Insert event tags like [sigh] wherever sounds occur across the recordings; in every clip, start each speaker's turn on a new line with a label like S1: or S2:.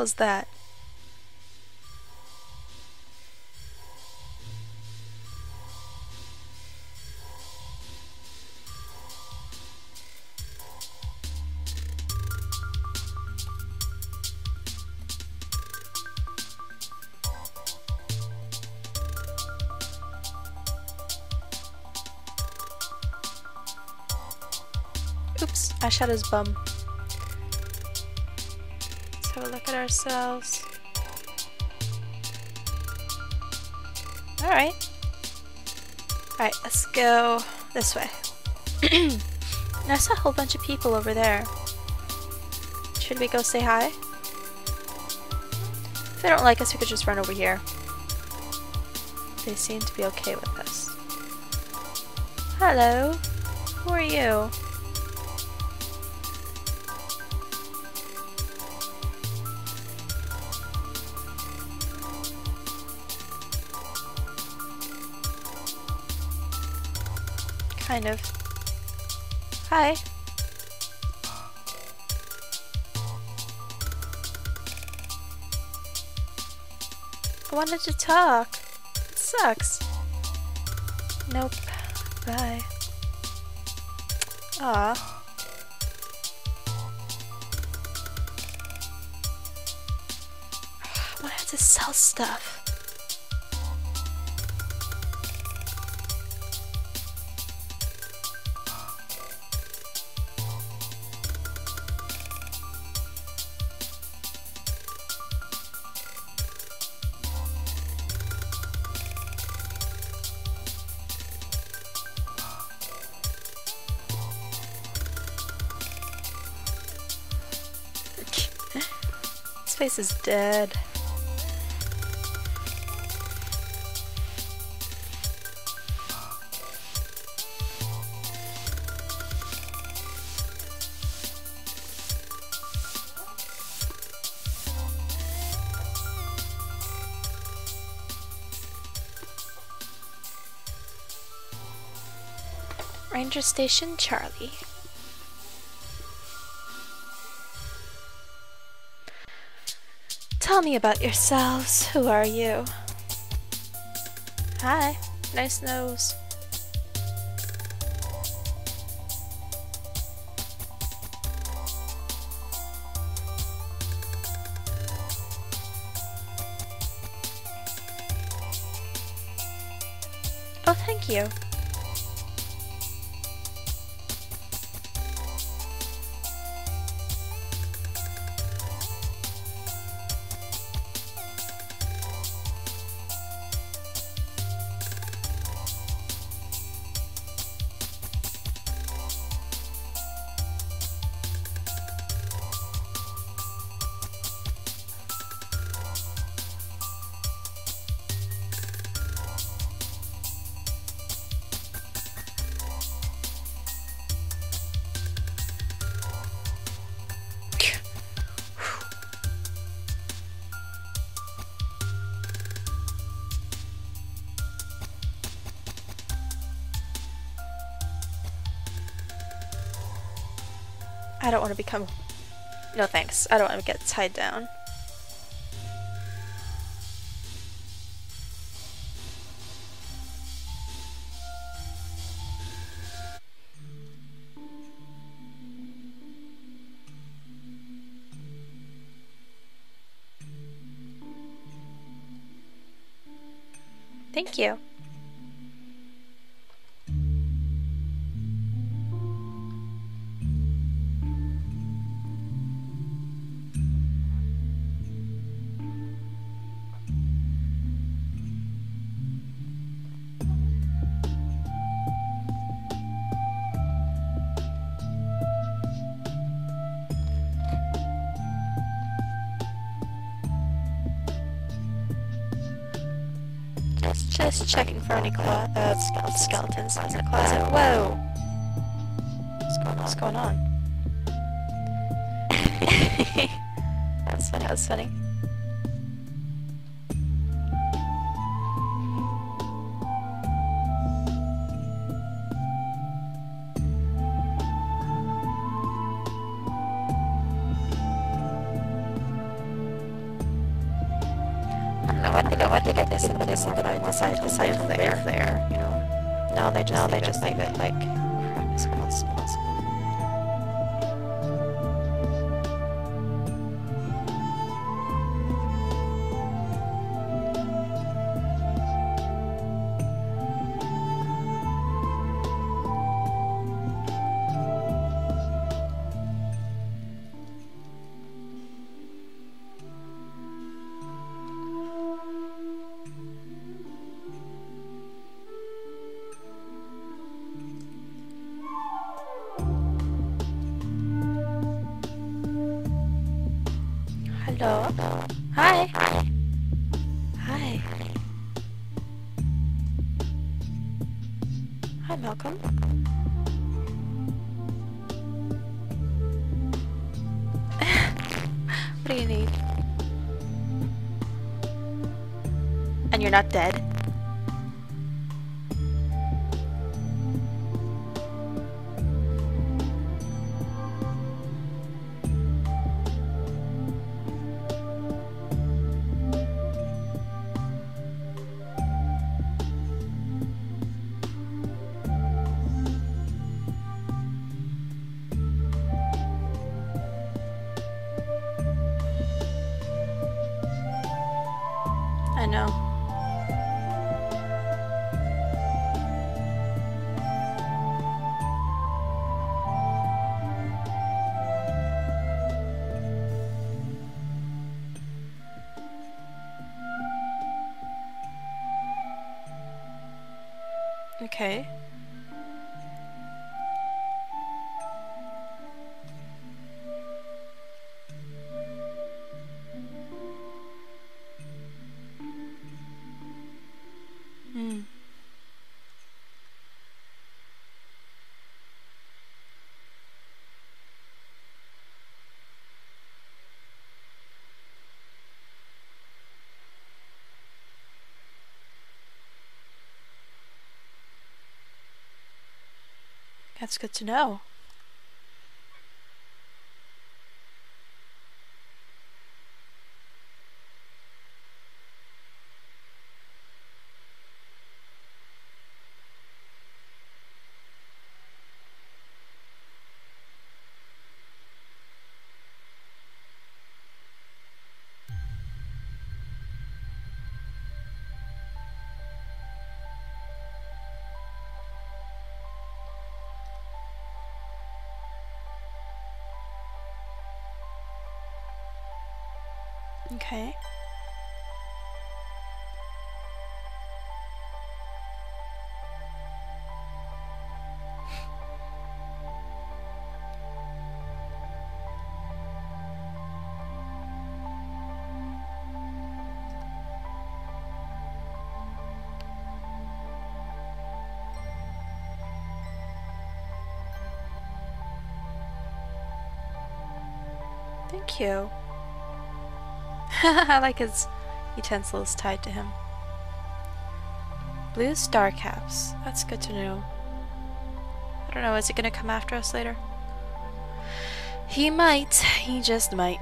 S1: cool is that? Oops, eyeshadow's bum. Ourselves. Alright. Alright, let's go this way. [clears throat] I saw a whole bunch of people over there. Should we go say hi? If they don't like us, we could just run over here. They seem to be okay with us. Hello. Who are you? Kind of. Hi. I wanted to talk. It sucks. Nope. Bye. Aw. I wanted to sell stuff. Face is dead. Ranger Station Charlie. Tell me about yourselves. Who are you? Hi. Nice nose. Oh, thank you. I don't want to become... No thanks. I don't want to get tied down. Thank you. Just, checking for any clo- uh, skele- skeletons in the closet. Whoa! What's going on? What's going on? [laughs] that's funny. That's funny. I think I guess it was something I decided to live there, there, you know. No, they just, no, they just leave it like crap as possible. Hello. Hi, Malcolm. [laughs] what do you need? And you're not dead? Okay. That's good to know. Okay. Thank you. I [laughs] like his utensils tied to him. Blue star caps. That's good to know. I don't know, is he gonna come after us later? He might. He just might.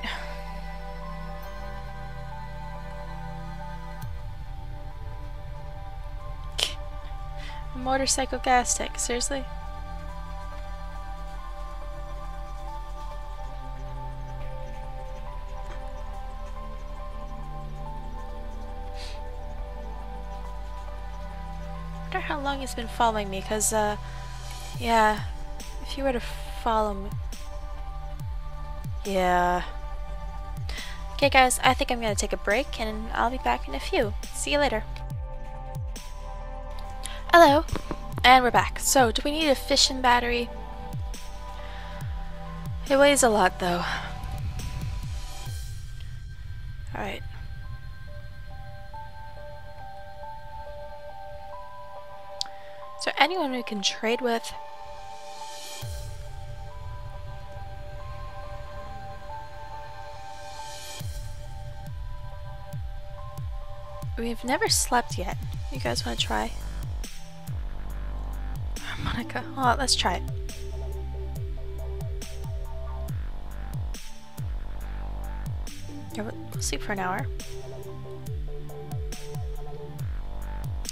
S1: Motorcycle gas tank, seriously? Long he's been following me, because, uh, yeah, if you were to follow me... Yeah. Okay guys, I think I'm gonna take a break, and I'll be back in a few. See you later. Hello, and we're back. So, do we need a fission battery? It weighs a lot, though. Alright. There anyone we can trade with? We've never slept yet. You guys want to try? Monica. Oh, let's try it. Yeah, we'll sleep for an hour.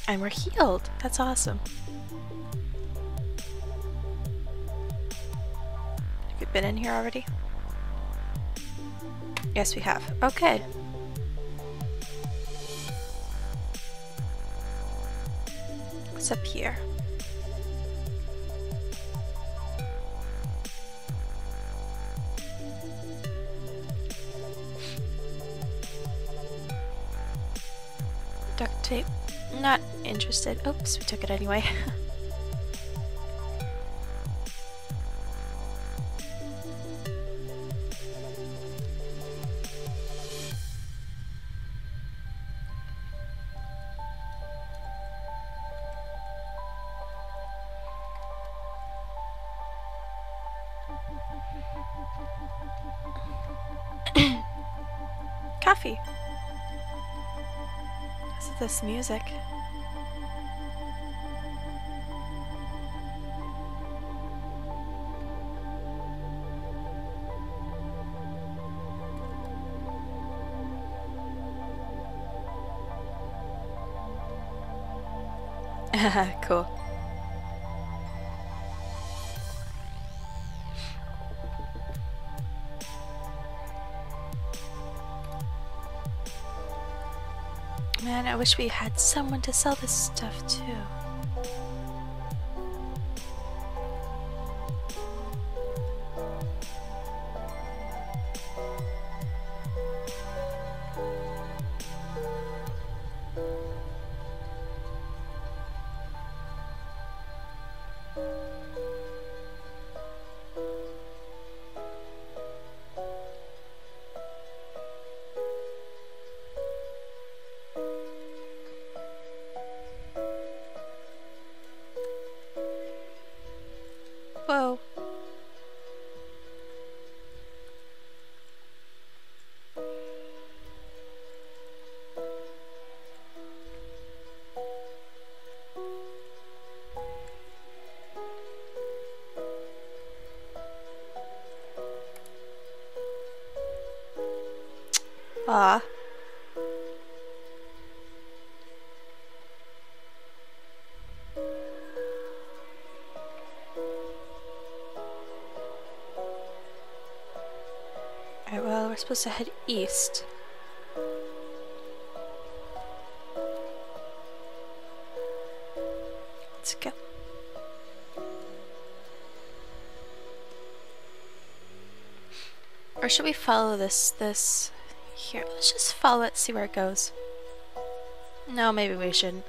S1: And we're healed. That's awesome. Been in here already? Yes, we have. Okay. What's up here? Duct tape. Not interested. Oops, we took it anyway. [laughs] Coffee. What's this music? [laughs] cool. Man, I wish we had someone to sell this stuff to. Ah. Alright, well, we're supposed to head east. Let's go. Or should we follow this, this, here? Let's just follow it, see where it goes. No, maybe we shouldn't.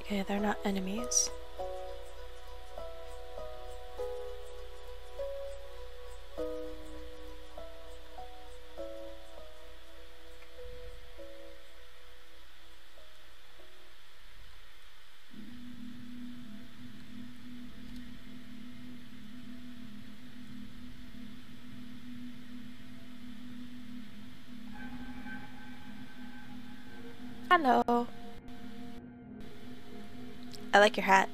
S1: Okay, they're not enemies. Hello. I like your hat.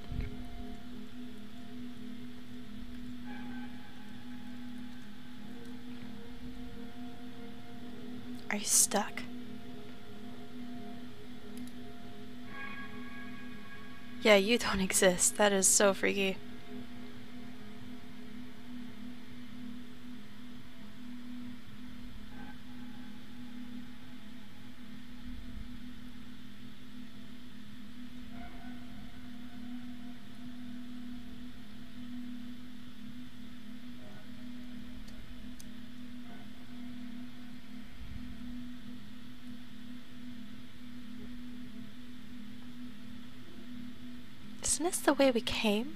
S1: Are you stuck? Yeah, you don't [laughs] exist. That is so freaky. Isn't this the way we came?